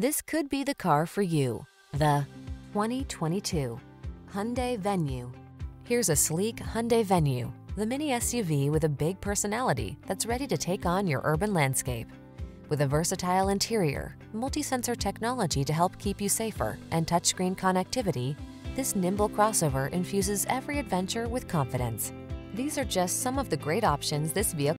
This could be the car for you. The 2022 Hyundai Venue. Here's a sleek Hyundai Venue, the mini SUV with a big personality that's ready to take on your urban landscape. With a versatile interior, multi-sensor technology to help keep you safer, and touchscreen connectivity, this nimble crossover infuses every adventure with confidence. These are just some of the great options this vehicle